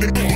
Yeah.